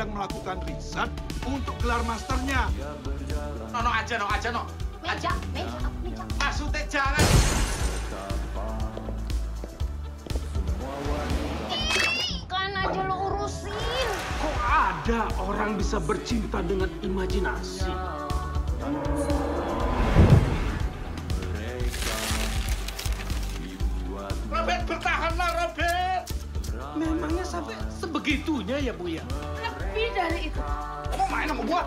sedang melakukan riset untuk gelar masternya. No, no aja, no aja, no. Meja, meja, meja. Maksudnya jangan. Kan aja lo urusin. Kok ada orang bisa bercinta dengan imajinasi? Robert, bertahanlah, Robert. Memangnya sampai sebegitunya ya Bu ya? Lebih dari itu. Mau main sama gua?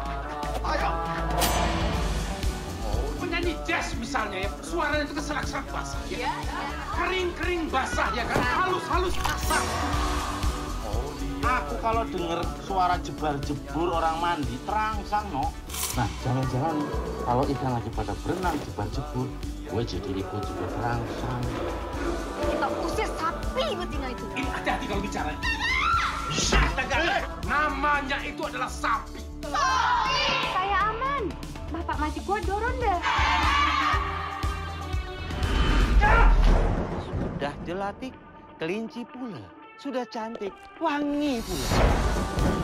Ayo. Jazz misalnya ya, suaranya itu keserak-serak basah ya. Kering-kering basah ya kan, halus-halus kasar. Aku kalau denger suara jebar-jebur orang mandi terangsang, no. Nah, jangan-jangan kalau ikan lagi pada berenang jebar-jebur, gue jadi ikut juga terangsang. Kita usir sapi betina itu. Ini hati-hati kalau bicara. Astaga, namanya itu adalah sapi. Saya aman. Bapak masih kuat dorong deh. Jelatik, kelinci pula. Sudah cantik, wangi pula.